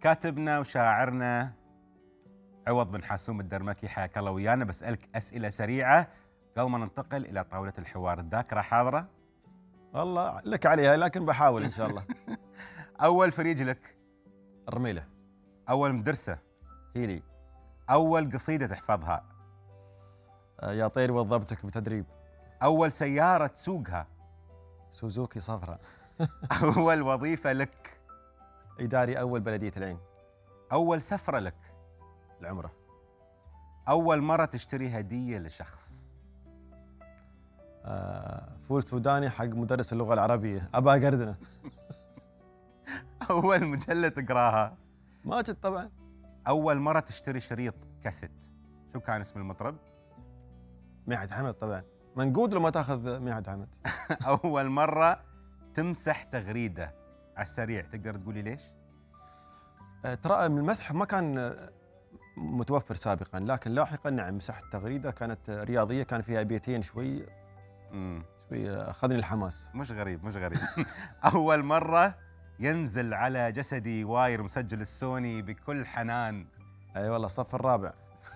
كاتبنا وشاعرنا عوض بن حاسوم الدرمكي حياك الله ويانا. بسألك أسئلة سريعة قبل ما ننتقل إلى طاولة الحوار. الذاكرة حاضرة؟ والله لك عليها لكن بحاول إن شاء الله. أول فريج لك. الرميله أول مدرسة. هيلي. أول قصيدة تحفظها. آه، يا طير وضبتك بتدريب. أول سيارة تسوقها. سوزوكي صفراء أول وظيفة لك. إداري أول بلدية العين. أول سفرة لك. العمرة. أول مرة تشتري هدية لشخص. آه، فول سوداني حق مدرس اللغة العربية أبا قردنه أول مجلة تقراها. ماجد طبعا. أول مرة تشتري شريط كاسيت. شو كان اسم المطرب؟ ميعاد حمد طبعا. منقود لو ما تأخذ ميعاد حمد. أول مرة تمسح تغريدة على السريع. تقدر تقولي ليش؟ آه، ترى من المسح ما كان آه، متوفر سابقا لكن لاحقا نعم مسحت تغريده كانت رياضية كان فيها بيتين شوي مم. شوي آه، أخذني الحماس. مش غريب مش غريب. أول مرة ينزل على جسدي واير مسجل السوني بكل حنان. أي والله الصف الرابع.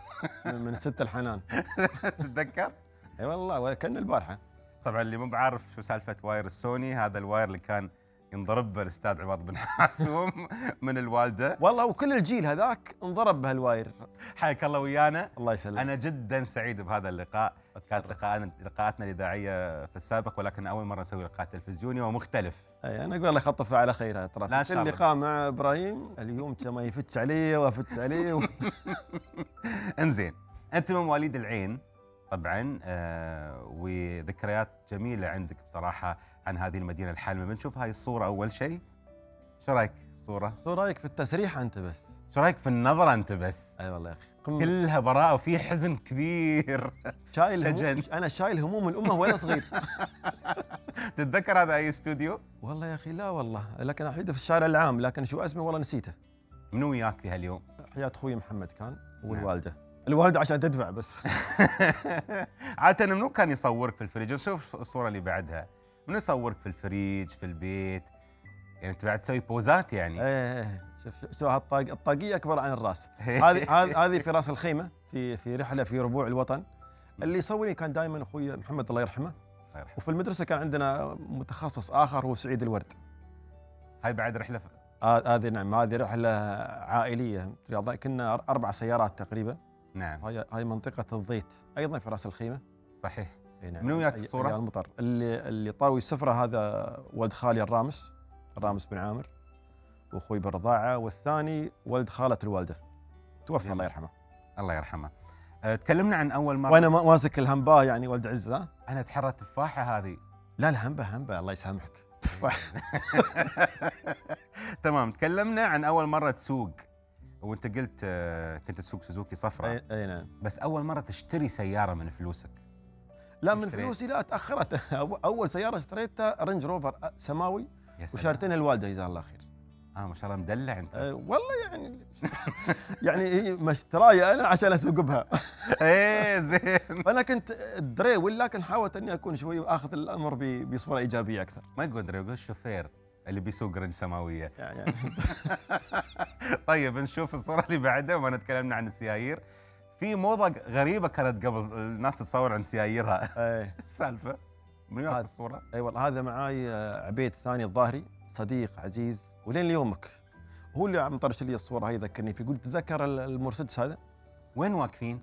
من ست الحنان. تتذكر؟ أي والله كان البارحة. طبعا اللي مو بعارف شو سالفة wire السوني هذا ال wire اللي كان ينضرب به الأستاذ عوض بن حاسوم من الوالدة. والله وكل الجيل هذاك انضرب بهال wire. حياك الله ويانا. الله يسلمك. أنا جدا سعيد بهذا اللقاء. كانت لقاءنا لقاءاتنا الإذاعية في السابق ولكن أول مرة نسوي لقاء تلفزيوني ومختلف أي أنا أقول الله يخطفها على خير ترى. في. اللقاء مع إبراهيم اليوم كما يفتش علي وافتش عليه و... انزين أنت من مواليد العين طبعا آه وذكريات جميلة عندك بصراحة عن هذه المدينة الحالمة بنشوف هاي الصورة أول شيء شو رأيك الصورة؟ شو رأيك في التسريح أنت بس شو رأيك في النظرة أنت بس؟ أي والله يا أخي قمة كلها براءة وفي حزن كبير شايل. هموم أنا شايل هموم الأمة وأنا صغير تتذكر هذا أي استوديو؟ والله يا أخي لا والله لكن احيده في الشارع العام لكن شو اسمه والله نسيته منو وياك في هاليوم؟ حياة أخوي محمد كان نعم. والوالده الوالده عشان تدفع بس. عادة منو كان يصورك في الفريج؟ شوف الصورة اللي بعدها. منو يصورك في الفريج في البيت؟ يعني انت بعد تسوي بوزات يعني. إيه شوف شو هالطاق الطاقية أكبر عن الراس. هذه هذه هذه في راس الخيمة في في رحلة في ربوع الوطن. اللي يصورني كان دائما أخوي محمد الله يرحمه. الله يرحمه. وفي المدرسة كان عندنا متخصص آخر هو سعيد الورد. هاي بعد رحلة في... آه، هذه نعم هذه رحلة عائلية كنا أربع سيارات تقريبا. نعم. هاي هاي منطقة الضيت. أيضا في رأس الخيمة. صحيح. إي نعم. منو وياك في أي- المطر اللي اللي طاوي السفره هذا ولد خالي الرامس الرامس بن عامر وأخوي بالرضاعه والثاني ولد خالة الوالدة. توفى جميل. الله يرحمه. الله يرحمه. أه تكلمنا عن أول مرة. وأنا ما- ماسك الهمباه يعني ولد عزة. ها؟ أنا اتحرى تفاحة هذه. لا لا همبه همبه الله يسامحك. تمام. تكلمنا عن أول مرة تسوق. وانت قلت آه، كنت تسوق سوزوكي صفراء اي أي نعم. بس أول مرة تشتري سيارة من فلوسك؟ لا من؟ فلوسي لا تأخرت. أول سيارة اشتريتها رينج روفر سماوي. يا سلام. وشارتينها الوالدة جزاها الله خير. آه ما شاء الله مدلع أنت. أه والله يعني يعني هي مشتراية أنا عشان أسوق بها. إيه زين. فانا كنت دريول لكن حاولت أني أكون شوي واخذ الأمر بصورة إيجابية أكثر. ما تقول دريول الشوفير اللي بيسوق رنج سماوية يعني طيب نشوف الصورة اللي بعدها وما نتكلمنا عن السيايير في موضة غريبة كانت قبل الناس تتصور عن سياييرها إيش السالفة؟ من هذا. الصورة؟ اي والله هذا معاي آه، عبيد ثاني الظاهري صديق عزيز ولين ليومك هو اللي عم طرش لي الصورة هاي ذكرني في قلت تذكر ال- المرسيدس هذا وين واقفين؟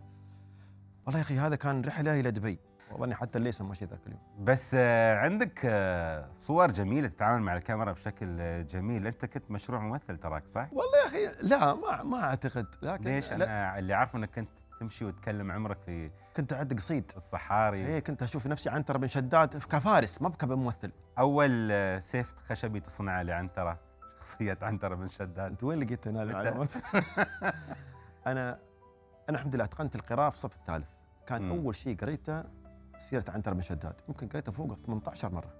والله يا أخي هذا كان رحلة إلى دبي والله إني حتى الليسن ماشي ذاك اليوم بس آه، عندك آه، صور جميلة تتعامل مع الكاميرا بشكل آه، جميل. أنت كنت مشروع ممثل تراك صح؟ والله يا أخي لا ما ما أعتقد. لكن ليش؟ لا. أنا اللي عارفه إنك كنت تمشي وتكلم عمرك في كنت أعد قصيد. الصحاري. إيه كنت أشوف نفسي عنتر بن شداد كفارس ما كممثل أول سيف خشبي تصنعه لعنتره شخصية عنتره بن شداد. أنت وين لقيت أنا؟ أنا أنا الحمد لله أتقنت القراءة في الصف الثالث. كان مم. أول شيء قريته سيرة عنتر بن شداد يمكن قريته فوق ال 18 مرة.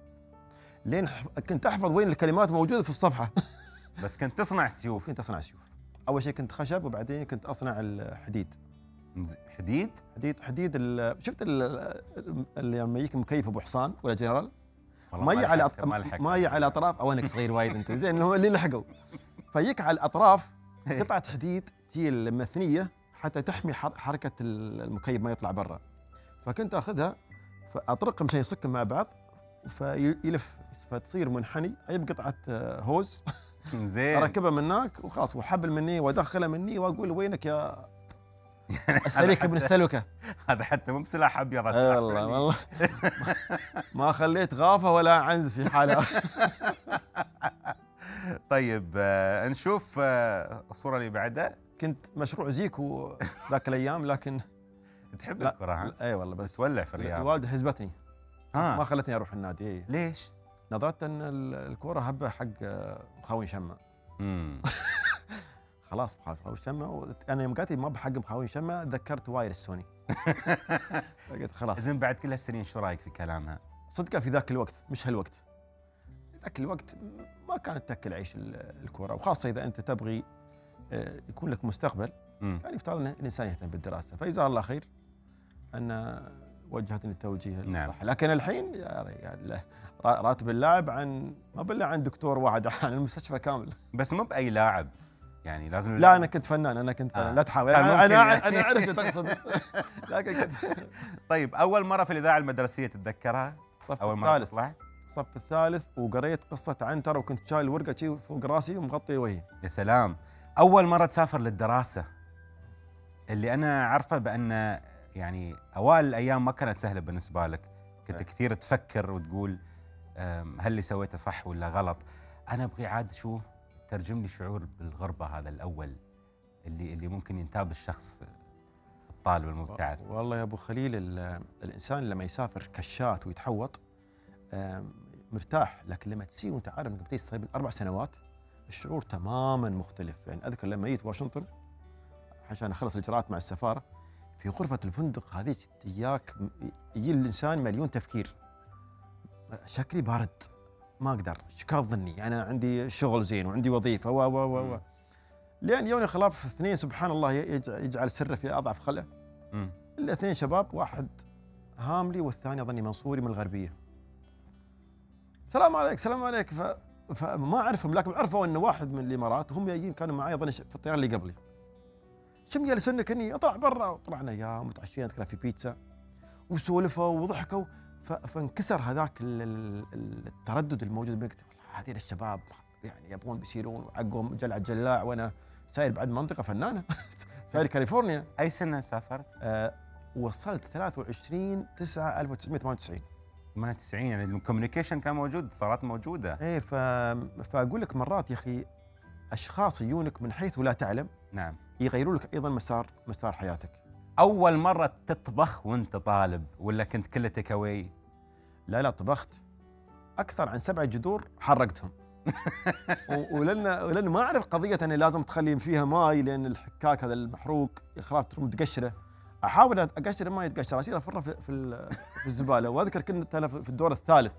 لين. كنت أحفظ وين الكلمات موجودة في الصفحة. بس كنت تصنع سيوف كنت أصنع سيوف أول شيء كنت خشب وبعدين كنت أصنع الحديد. حديد؟ حديد حديد ال... شفت ال... اللي لما يجيك مكيف أبو حصان ولا جنرال؟ مي على أط... مي على الاطراف أو أنك صغير وايد أنت. زين اللي لحقوا. فيك على الأطراف قطعة حديد تجي المثنية حتى تحمي حر- حركة ال- المكيف ما يطلع برا. فكنت أخذها فأطرقهم عشان يصكهم مع بعض فيلف فتصير منحني. أجيب قطعه آه، hose. زين أركبها من هناك وخلاص وحبل مني وأدخلها مني وأقول وينك يا السليك ابن السلوكة؟ هذا حتى مو بسلاح أبيض اي والله. والله. ما خليت غافة ولا عنز في حالها طيب آه، نشوف آه، الصورة اللي بعدها. كنت مشروع زيكو ذاك الأيام لكن تحب لا الكرة ها؟ اي والله بس تولع في الرياض الوالده هزبتني. ما ها خلتني أروح النادي إيه. ليش؟ نظرت إن ال- الكوره هبة حق آه، مخاوين شمة. امم خلاص مخاوين شمة. أنا يوم قالت ما بحق مخاوين شمة ذكرت واير السوني. قلت خلاص. زين بعد كل هالسنين شو رأيك في كلامها؟ صدقة في ذاك الوقت مش هالوقت. ذاك الوقت ما كانت تأكل عيش ال- الكوره وخاصة إذا أنت تبغي آه، يكون لك مستقبل امم يعني يفترض إن الإنسان يهتم بالدراسة. فجزاها الله خير. أن وجهتني التوجيه نعم. الصح لكن الحين را- راتب اللاعب عن ما بالله عن دكتور واحد عن المستشفى كامل بس مو بأي لاعب يعني لازم لا أنا كنت فنان أنا كنت فنان آه. لا تحاول أنا أنا, يعني. أنا أعرف شو تقصد لكن كنت طيب أول مرة في الإذاعة المدرسية تتذكرها؟ الصف أول مرة الثالث تطلع؟ الصف الثالث وقريت قصة عنتر وكنت شايل ورقة شي فوق راسي ومغطي وجهي يا سلام أول مرة تسافر للدراسة اللي أنا عارفه بأن يعني أوائل الأيام ما كانت سهلة بالنسبة لك؟ كنت أي. كثير تفكر وتقول هل اللي سويته صح ولا غلط؟ أنا أبغي عاد شو؟ ترجم لي شعور بالغربة هذا الأول اللي اللي ممكن ينتاب الشخص الطالب المبتعث. والله يا أبو خليل ال- الإنسان لما يسافر كشات ويتحوط مرتاح لكن لما تسير وأنت عارف إنك بتجلس تقريبا أربع سنوات الشعور تماما مختلف. يعني أذكر لما جيت واشنطن عشان أخلص الإجراءات مع السفارة في غرفة الفندق هذه اياك يجي الإنسان مليون تفكير. شكلي بارد ما أقدر شكال ظني أنا عندي شغل زين وعندي وظيفة و و و و. لين يوني خلاف اثنين سبحان الله يج- يجعل سره في أضعف خلقه مم. الاثنين شباب واحد هاملي والثاني أظني منصوري من الغربية. سلام عليك سلام عليك. ف... فما أعرفهم لكن عرفوا انه واحد من الإمارات وهم جايين كانوا معي أظني في الطياره اللي قبلي. شم جالسونك إني أطلع برا؟ وطلعنا يا متعشين أذكر في بيتزا وسولفوا وضحكوا. فانكسر هذاك ال... ال- ال- التردد الموجود بينك. هذول الشباب يعني يبغون بيصيرون عقهم جلع جلاع وأنا ساير بعد منطقة فنانة ساير كاليفورنيا. أي سنة سافرت؟ آه، وصلت 23 9 1998 98 يعني الكوميونيكيشن كان موجود اتصالات موجودة. إيه ف... فأقول لك مرات يا أخي أشخاص يجونك من حيث لا تعلم. نعم. يغيروا لك أيضا مسار مسار حياتك. أول مرة تطبخ وأنت طالب ولا كنت كله تيك اواي لا لا طبخت أكثر عن سبع جدور حرقتهم. ولأن ولأن ما أعرف قضية إني لازم تخلي فيها ماي لأن الحكاك هذا المحروق خلاص تروم تقشره أحاول أقشر ما يتقشر أصير افره في في, ال- في الزبالة. وأذكر كنت أنا في الدور الثالث.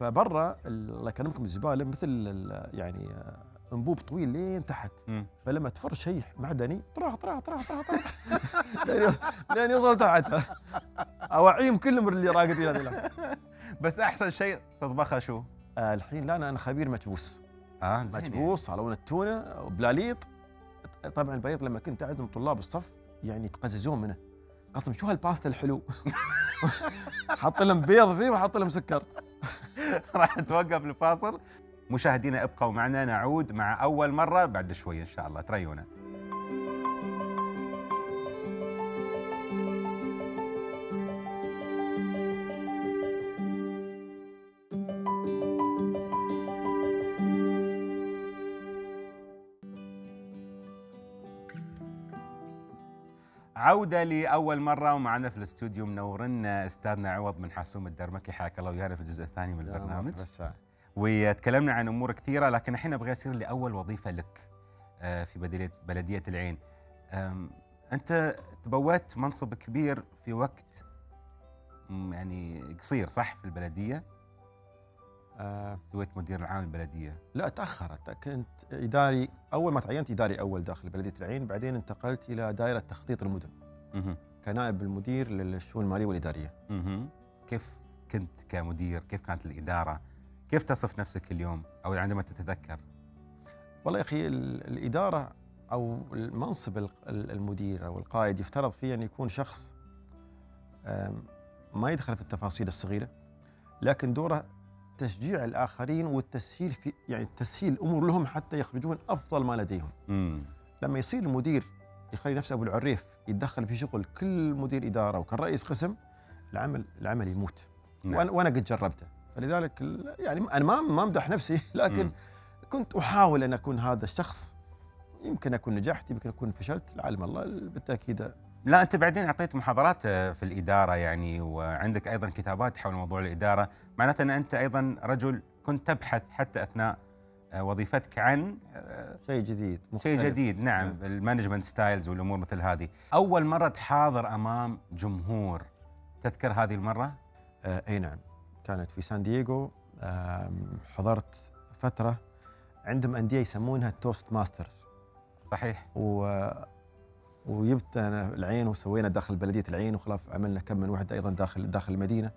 فبرا ال- الله يكرمكم الزبالة مثل يعني انبوب طويل لين تحت. فلما تفر شيء معدني طرح طرح طرح طرح طرح لين يوصل تحت. أوعيهم كلهم اللي راقدين هذول بس أحسن شيء تطبخها شو؟ آه الحين لا أنا خبير مكبوس آه زين يعني. مكبوس صالون التونة وبلاليط طبعا البليط لما كنت أعزم طلاب الصف يعني يتقززون منه. قسم شو هالباستا الحلو؟ حط لهم بيض فيه وحط لهم سكر. راح نتوقف لفاصل مشاهدينا ابقوا معنا نعود مع أول مرة بعد شوي إن شاء الله. تريونا. عودة لأول مرة ومعنا في الاستوديو منورنا أستاذنا عوض من حاسوم الدرمكي. حياك الله ويانا في الجزء الثاني من البرنامج. وتكلمنا عن أمور كثيرة لكن الحين أبغى اصير لأول وظيفة لك آه، في بلديه بلدية العين. أنت تبوت منصب كبير في وقت يعني قصير صح في البلدية؟ آه سويت مدير العام البلديه. لا تأخرت كنت اداري أول ما تعينت إداري أول داخل بلدية العين بعدين انتقلت إلى دائرة تخطيط المدن أها كنائب المدير للشؤون المالية والإدارية أها كيف كنت كمدير؟ كيف كانت الإدارة؟ كيف تصف نفسك اليوم أو عندما تتذكر؟ والله يا أخي ال- الإدارة أو المنصب ال- ال- المدير أو القائد يفترض فيه أن يكون شخص ما يدخل في التفاصيل الصغيرة لكن دوره تشجيع الآخرين والتسهيل في يعني تسهيل الأمور لهم حتى يخرجون أفضل ما لديهم امم لما يصير المدير يخلي نفسه أبو العريف يتدخل في شغل كل مدير إدارة وكان رئيس قسم العمل العمل يموت نعم. وأنا وأنا قد جربته فلذلك يعني أنا ما ما أمدح نفسي لكن مم. كنت أحاول أن أكون هذا الشخص. يمكن أكون نجحت يمكن أكون فشلت لعلم الله بالتأكيد. لا أنت بعدين أعطيت محاضرات آه، في الإدارة يعني وعندك أيضا كتابات حول موضوع الإدارة. معناته أن أنت أيضا رجل كنت تبحث حتى أثناء آه، وظيفتك عن آه، شيء جديد شيء مختلف. جديد نعم. ال management styles والأمور مثل هذه. أول مرة تحاضر أمام جمهور تذكر هذه المرة؟ آه أي نعم. كانت في سان دييغو حضرت فترة عندهم أندية يسمونها Toastmasters صحيح. و وجيت أنا العين وسوينا داخل بلدية العين وخلاص عملنا كم من وحدة أيضا داخل داخل المدينة.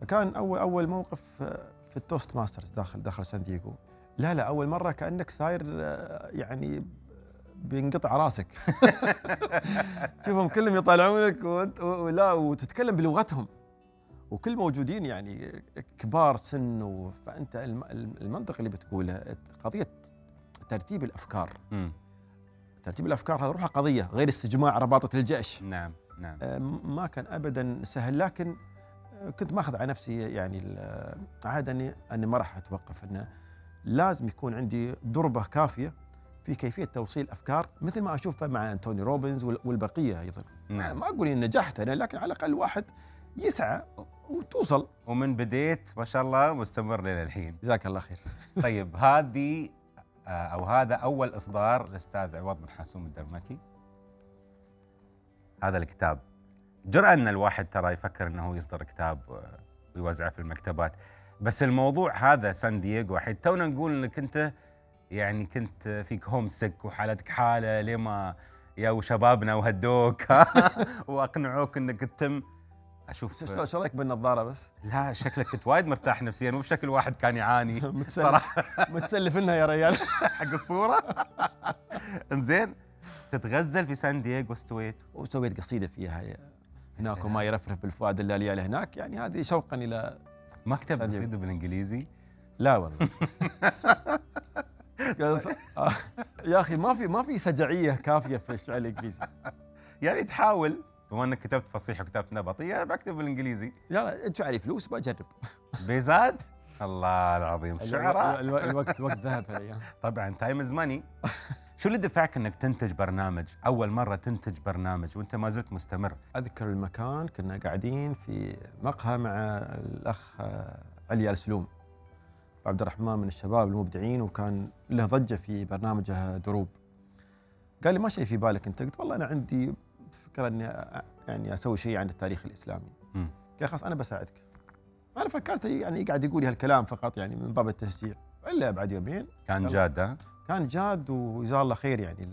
فكان اول أول موقف آه، في ال Toastmasters داخل داخل سان دييغو. لا لا أول مرة كأنك صاير آه، يعني بينقطع راسك. تشوفهم كلهم يطالعونك وأنت ولا وتتكلم بلغتهم. وكل موجودين يعني كبار سن و- فأنت الم- المنطق اللي بتقوله قضية ترتيب الأفكار. مم. ترتيب الأفكار هذا روحها قضية غير استجماع رباطة الجأش. نعم نعم. آه، ما كان ابدا سهل لكن كنت ماخذ على نفسي يعني عهد اني إني ما راح أتوقف إنه لازم يكون عندي دربة كافية في كيفية توصيل أفكار مثل ما اشوفها مع أنتوني روبنز وال- والبقية أيضا. نعم. ما أقول إني نجحت أنا لكن على الأقل واحد يسعى وتوصل. ومن بديت ما شاء الله مستمر لين الحين. جزاك الله خير. طيب هذه آه، أو هذا أول إصدار الاستاذ عوض بن حاسوم الدرمكي. هذا الكتاب. جرأة أن الواحد ترى يفكر إنه يصدر كتاب آه، ويوزعه في المكتبات. بس الموضوع هذا سان دييغو الحين تونا نقول إنك أنت يعني كنت فيك هوم سك وحالتك حالة لما يا شبابنا وهدوك. وأقنعوك إنك تتم أشوف. شو شو رأيك بالنظارة بس؟ لا شكلك كنت وايد مرتاح نفسيا مو بشكل واحد كان يعاني صراحة. متسلف لنا يا ريال. حق الصورة. إنزين تتغزل في سان دييغو استويت وسويت قصيدة فيها. هناك. وما يرفرف بالفؤاد اللاليال هناك. يعني هذه شوقا إلى ما كتبت. قصيدة بالإنجليزي؟ لا والله. يا أخي ما في ما في سجعية كافية في الشعر الإنجليزي. يعني تحاول بما إنك كتبت فصيح وكتبت نبطي أنا بكتب بالإنجليزي. يلا ادفع لي فلوس بجرب بيزاد الله العظيم شعراء. الو- الو- الوقت وقت ذهب هالايام طبعا time is money شو اللي دفعك إنك تنتج برنامج؟ أول مرة تنتج برنامج وأنت ما زلت مستمر. أذكر المكان كنا قاعدين في مقهى مع الأخ آه، علي ال سلوم عبد الرحمن من الشباب المبدعين وكان له ضجة في برنامجه دروب. قال لي ما شيء في بالك أنت؟ قلت والله أنا عندي فكره أني يعني أسوي شيء عن التاريخ الإسلامي. قال خلاص أنا بساعدك. أنا فكرت يعني قاعد يقول هالكلام فقط يعني من باب التشجيع. إلا بعد يومين كان. جاد ها؟ كان جاد وجزاه الله خير يعني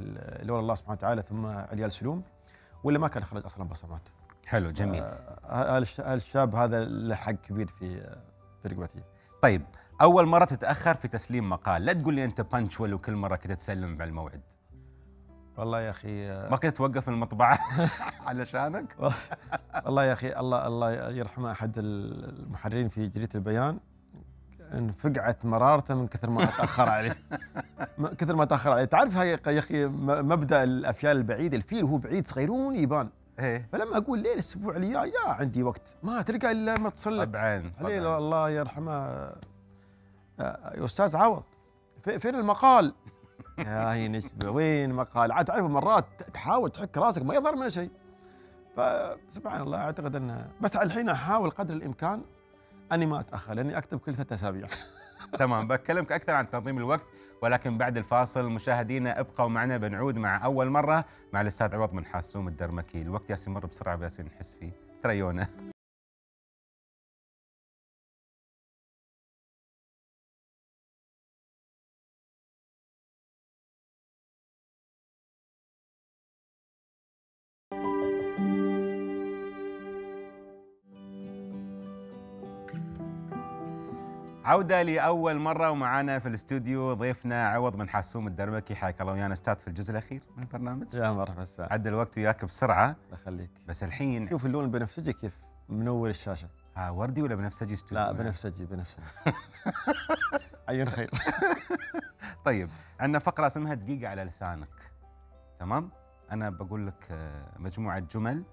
لولا الله سبحانه وتعالى ثم علي آل سلوم ولا ما كان خرج أصلا بصمات. حلو جميل. آه، هالش- هالشاب هذا له حق كبير في في رقبتي. طيب أول مرة تتأخر في تسليم مقال لا تقول لي أنت بانشول وكل مرة كنت تسلم بالموعد والله يا أخي ما كنت توقف المطبعة علشانك؟ والله يا أخي الله الله يرحمه أحد المحررين في جريدة البيان. انفقعت مرارته من كثر ما تأخر عليه. كثر ما تأخر عليه. تعرف هاي يا أخي مبدأ الأفيال البعيد الفيل وهو بعيد صغيرون يبان إيه. فلما أقول ليه الأسبوع اللي جاي يا عندي وقت. ما تلقى إلا ما تصل لك. طبعا عليه الله يرحمه. يا أستاذ عوض في- فين المقال؟ يا هي نسبة وين مقال؟ عاد تعرف مرات تحاول تحك راسك ما يظهر منه شيء. فسبحان الله أعتقد إنه بس الحين أحاول قدر الإمكان أني ما أتأخر لأني أكتب كل ثلاثة أسابيع. تمام بكلمك أكثر عن تنظيم الوقت ولكن بعد الفاصل مشاهدينا ابقوا معنا بنعود مع أول مرة مع الأستاذ عوض بن حاسوم الدرمكي الوقت ياسين مر بسرعة ياسين نحس فيه تريونه عودة لأول مرة ومعانا في الاستوديو ضيفنا عوض بن حاسوم الدربكي. حياك الله ويانا أستاذ في الجزء الأخير من البرنامج. يا مرحبا الساعة عدى الوقت وياك بسرعة. الله يخليك. بس الحين شوف اللون البنفسجي كيف؟ منور الشاشة. ها وردي ولا بنفسجي استوديو؟ لا بنفسجي بنفسجي. عين خير. طيب عندنا فقرة اسمها دقيقة على لسانك. تمام؟ أنا بقول لك آه، مجموعة جمل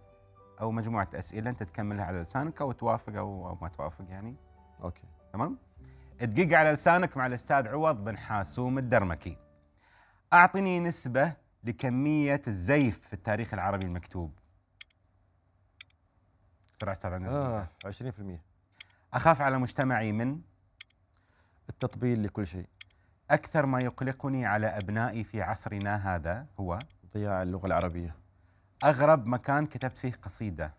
أو مجموعة أسئلة أنت تكملها على لسانك أو توافق أو أو ما توافق يعني. أوكي. تمام؟ دقيقة على لسانك مع الأستاذ عوض بن حاسوم الدرمكي. أعطني نسبة لكمية الزيف في التاريخ العربي المكتوب. بسرعة أستاذ عندنا. آه 20% أخاف على مجتمعي من؟ التطبيل لكل شيء. أكثر ما يقلقني على أبنائي في عصرنا هذا هو ضياع اللغة العربية. أغرب مكان كتبت فيه قصيدة.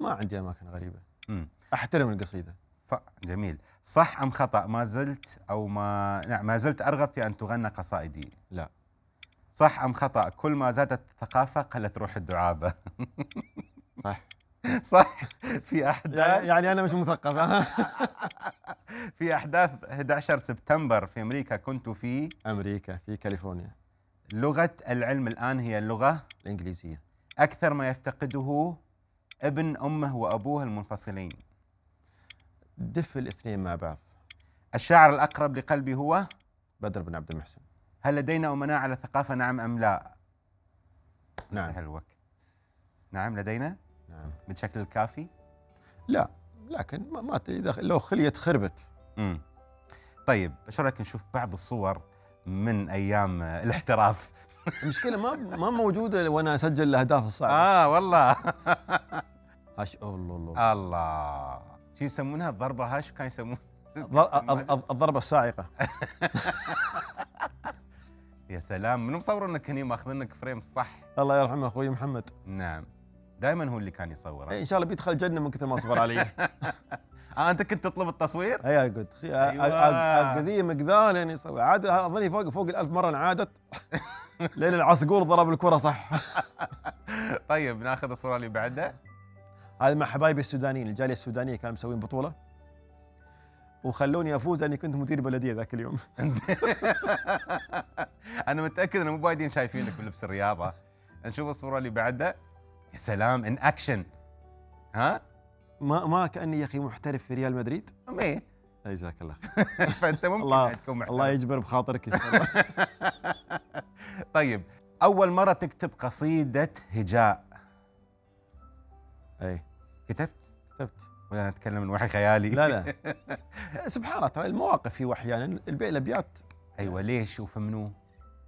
ما عندي أماكن غريبة. مم. أحترم القصيدة. صح جميل. صح أم خطأ؟ ما زلت أو ما نعم ما زلت أرغب في أن تغنى قصائدي. لا. صح أم خطأ؟ كل ما زادت الثقافة قلت روح الدعابة. صح. صح. في أحداث يعني أنا مش مثقف؟ في أحداث 11 سبتمبر في أمريكا كنت في أمريكا في كاليفورنيا. لغة العلم الآن هي اللغة الإنجليزية. أكثر ما يفتقده ابن أمه وأبوه المنفصلين. دف الاثنين مع بعض. الشاعر الأقرب لقلبي هو بدر بن عبد المحسن. هل لدينا أمناء على الثقافة نعم أم لا؟ نعم. انتهى الوقت. نعم لدينا؟ نعم. بالشكل الكافي؟ لا لكن ما, ما إذا لو خليت خربت. امم طيب إيش رأيك نشوف بعض الصور من أيام الاحتراف؟ المشكلة ما ما موجودة وأنا أسجل الأهداف الصعبة. آه والله. الله. الله. شو يسمونها؟ الضربة هاش كان يسمونها. الضر- الض- الض- الضربة الصاعقة يا سلام منو مصور انك هني ماخذينك فريم صح؟ الله يرحمه أخوي محمد. نعم. دائما هو اللي كان يصوره إيه، إن شاء الله بيدخل الجنة من كثر ما صبر علي. آه أنت كنت تطلب التصوير؟ هيا قلت خي- أيوة. لين يسوي عاد أظني فوق فوق الألف مرة انعادت. لين العصقور ضرب الكرة صح. طيب ناخذ الصورة اللي بعدها. هذا مع حبايبي السودانيين الجالية السودانية كانوا مسوين بطولة. وخلوني أفوز لأني كنت مدير بلدية ذاك اليوم. أنا متأكد إنه مو وايدين شايفينك بلبس الرياضة. نشوف الصورة اللي بعدها. يا سلام in action ها؟ ما ما كأني يا أخي محترف في ريال مدريد. إيه. أي جزاك الله. فأنت ممكن الله تكون محترف. الله يجبر بخاطرك طيب أول مرة تكتب قصيدة هجاء. أي كتبت؟ كتبت. ولا نتكلم من وحي خيالي. لا لا. سبحان الله ترى المواقف في أحيانا البيع الأبيات. أيوه ليش وفمنو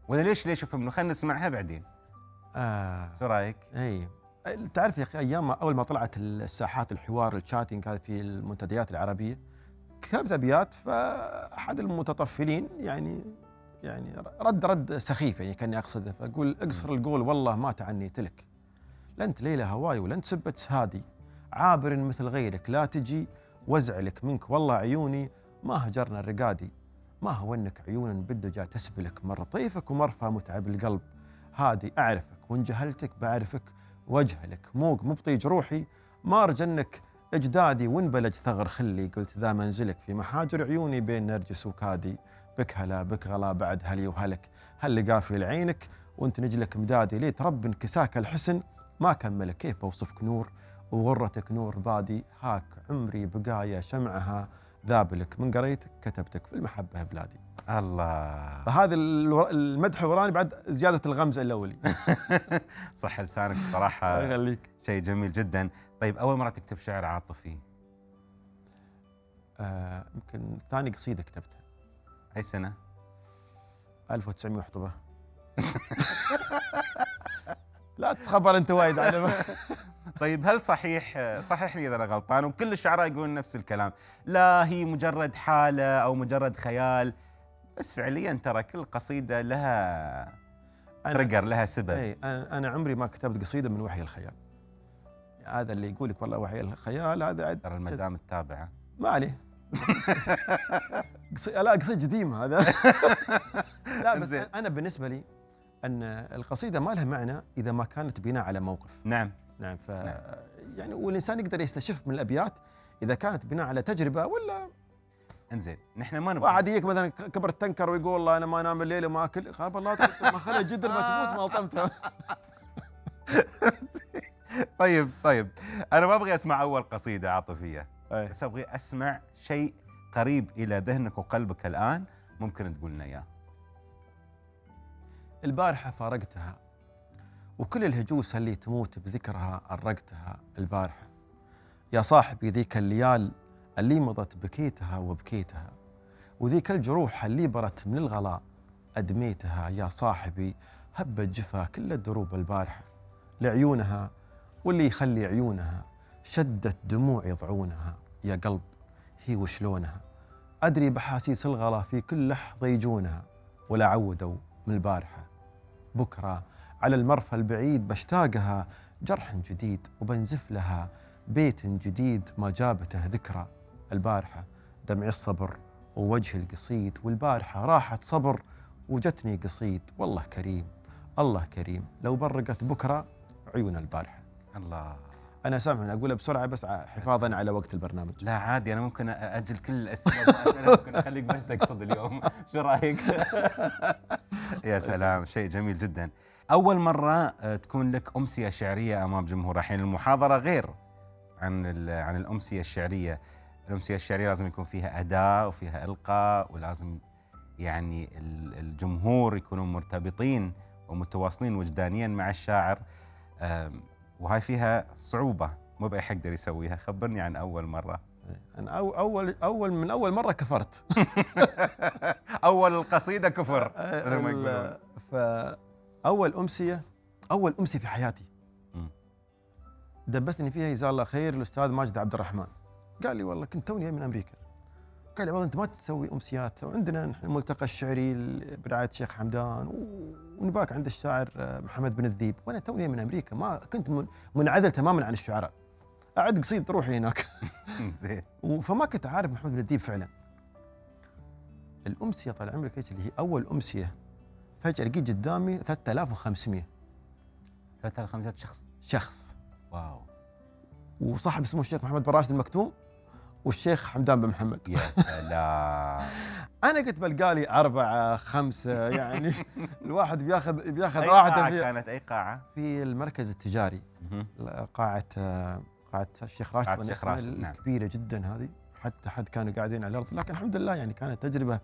ولا ليش ليش وفمنو خلينا نسمعها بعدين. آه. شو رأيك؟ اي تعرف يا أخي أيام أول ما طلعت الساحات الحوار الشاتنج هذه في المنتديات العربية كتبت أبيات فأحد المتطفلين يعني يعني رد رد سخيف يعني كأني أقصده فأقول اقصر القول والله ما تعنيت لك لا انت ليلة هواي ولا انت سبت هادي. عابر مثل غيرك لا تجي وازعلك منك. والله عيوني ما هجرنا الرقادي. ما هونك عيون بالدجا تسبلك. مر طيفك ومرفى متعب القلب. هادي أعرفك. وإن جهلتك بعرفك واجهلك موق مبطي جروحي ما رجنك إجدادي. وإن بلج ثغر خلي. قلت ذا منزلك في محاجر عيوني بين نرجس وكادي. بك هلا بك غلا بعد هلي وهلك. هل لقى في لعينك؟ وإنت نجلك مدادي. ليه ترب انكساك الحسن. ما كملك كيف بوصفك نور؟ وغرتك نور بادي هاك عمري بقايا شمعها ذابلك. من قريتك كتبتك في المحبة بلادي. الله. فهذا المدح الوراني بعد زيادة الغمز الأولي. صح لسانك بصراحة يخليك. شيء جميل جدا. طيب أول مرة تكتب شعر عاطفي؟ آه، يمكن ثاني قصيدة كتبتها. أي سنة؟ 1900 وحطبة لا تخبر أنت وايد على طيب هل صحيح صحح لي إذا أنا غلطان وكل الشعراء يقولون نفس الكلام؟ لا هي مجرد حالة أو مجرد خيال. بس فعليا ترى كل قصيدة لها تريجر لها سبب. اي أنا أنا عمري ما كتبت قصيدة من وحي الخيال. هذا اللي يقول لك والله وحي الخيال هذا ترى المدام التابعة. ما عليه. لا قصيدة قديمة هذا. لا بس. أنا بالنسبة لي أن القصيدة ما لها معنى إذا ما كانت بناء على موقف. نعم. نعم ف يعني والإنسان يقدر يستشف من الأبيات إذا كانت بناء على تجربة ولا إنزين نحن ما نبغى. واحد يجيك مثلا كبر التنكر ويقول والله أنا ما أنام الليل وما أكل خاب الله ما خلي جد المسبوس ما الطمته طيب طيب. أنا ما أبغى أسمع أول قصيدة عاطفية أي. بس أبغى أسمع شيء قريب إلى ذهنك وقلبك الآن ممكن تقول لنا إياه. البارحة فارقتها وكل الهجوس اللي تموت بذكرها أرقتها البارحة. يا صاحبي ذيك الليال اللي مضت بكيتها وبكيتها وذيك الجروح اللي برت من الغلاء أدميتها. يا صاحبي هبت جفا كل الدروب البارحة لعيونها واللي يخلي عيونها شدت دموع يضعونها. يا قلب هي وشلونها؟ أدري بحاسيس الغلا في كل لحظة يجونها ولا عودوا من البارحة. بكرة على المرفى البعيد بشتاقها جرح جديد وبنزف لها بيت جديد ما جابته ذكرى. البارحة دمع الصبر ووجه القصيد والبارحة راحت صبر وجتني قصيد. والله كريم الله كريم. لو برقت بكرة عيون البارحة. الله. أنا سامحني أقولها بسرعة بس حفاظا على وقت البرنامج. لا عادي أنا ممكن أجل كل الأسئلة ممكن أخليك بس تقصد اليوم. شو رأيك؟ يا سلام شيء جميل جدا. أول مرة آه، تكون لك أمسية شعرية أمام جمهور. الحين المحاضرة غير عن عن الأمسية الشعرية. الأمسية الشعرية لازم يكون فيها أداء وفيها إلقاء ولازم يعني ال- الجمهور يكونوا مرتبطين ومتواصلين وجدانيا مع الشاعر. وهاي فيها صعوبة مو بأي حد يقدر يسويها. خبرني عن أول مرة. أنا أو أول أول من أول مرة كفرت. أول القصيدة كفر مثل ما يقولون. ال- فأول أمسية أول أمسية في حياتي. دبسني فيها جزاه الله خير الأستاذ ماجد عبد الرحمن. قال لي والله كنت توني من أمريكا. قال لي والله أنت ما تسوي أمسيات. وعندنا نحن الملتقى الشعري ال- برعاية الشيخ حمدان ونباك عند الشاعر آه، محمد بن الذيب. وأنا توني من أمريكا ما كنت من- منعزل تماما عن الشعراء. أعد قصيد روحي هناك. فما كنت عارف محمد بن الديب فعلا. الأمسية طال عمرك إيش اللي هي أول أمسية. فجأة لقيت قدامي 3500 3500 شخص. شخص. واو. وصاحب اسمه الشيخ محمد بن راشد المكتوم والشيخ حمدان بن محمد. يا سلام. أنا كنت بلقالي أربعة خمسة يعني الواحد بياخذ بياخذ راحته قاعة في, كانت؟ أي قاعة؟ في المركز التجاري. مهم. قاعة الشيخ راشد قاعة الشيخ راشد، نعم. الكبيرة جدا هذه. حتى حد كانوا قاعدين على الأرض لكن الحمد لله يعني كانت تجربة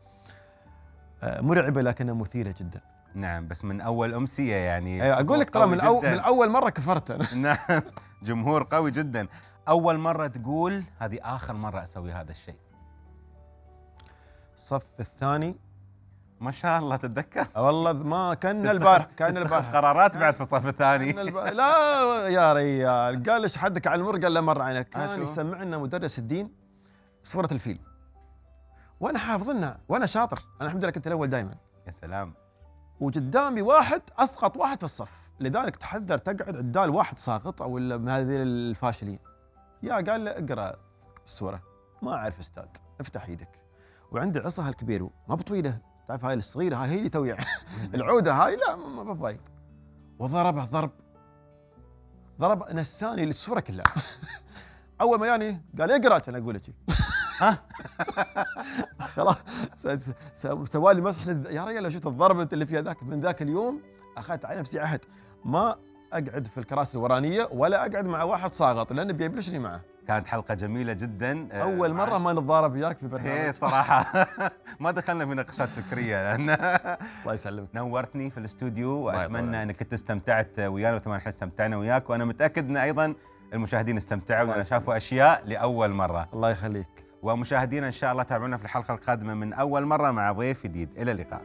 آه، مرعبة لكنها مثيرة جدا. نعم بس من أول أمسية يعني أيوة، أقول لك ترى من, أو. من أول مرة كفرت أنا. نعم جمهور قوي جدا. أول مرة تقول هذه آخر مرة أسوي هذا الشيء. الصف الثاني ما شاء الله تتذكر؟ آه، والله ما كان البارح كان البارح قرارات بعد في الصف الثاني. لا يا ريال قال إيش حدك على المر؟ قال له مر عينك. آه، كان؟ يسمعنا مدرس الدين صورة الفيل. وأنا حافظنا وأنا شاطر. أنا الحمد لله كنت الأول دائما يا سلام. وقدامي واحد أسقط واحد في الصف. لذلك تحذر تقعد عدال واحد ساقط أو من هذه الفاشلين. يا قال له اقرأ السورة. ما أعرف أستاذ افتح إيدك. وعندي عصا هالكبير ما بطويلة. تعرف هاي الصغيرة هاي هي اللي تويع العودة هاي لا ما بضايق وضربه ضرب. ضرب نساني للسوره كلها. أول ما يعني قال اقرا كان أقول لك. خلاص. سوالي مسح يا رجال لو شفت الضرب انت اللي فيها ذاك من ذاك اليوم؟ أخذت على نفسي عهد. ما أقعد في الكراسي الورانية ولا أقعد مع واحد ساقط لأنه بيبلشني معه. كانت حلقة جميلة جدا. آه، أول مرة ما نتضارب وياك في إيه برنامج صراحة. ما دخلنا في نقاشات فكرية لأن الله يسلمك. نورتني في الاستوديو وأتمنى إنك انت استمتعت ويانا وأتمنى إحنا استمتعنا وياك. وأنا متأكد إن أيضا المشاهدين استمتعوا لأن. شافوا أشياء لأول مرة. الله يخليك. ومشاهدينا إن شاء الله تابعونا في الحلقة القادمة من أول مرة مع ضيف جديد. إلى اللقاء.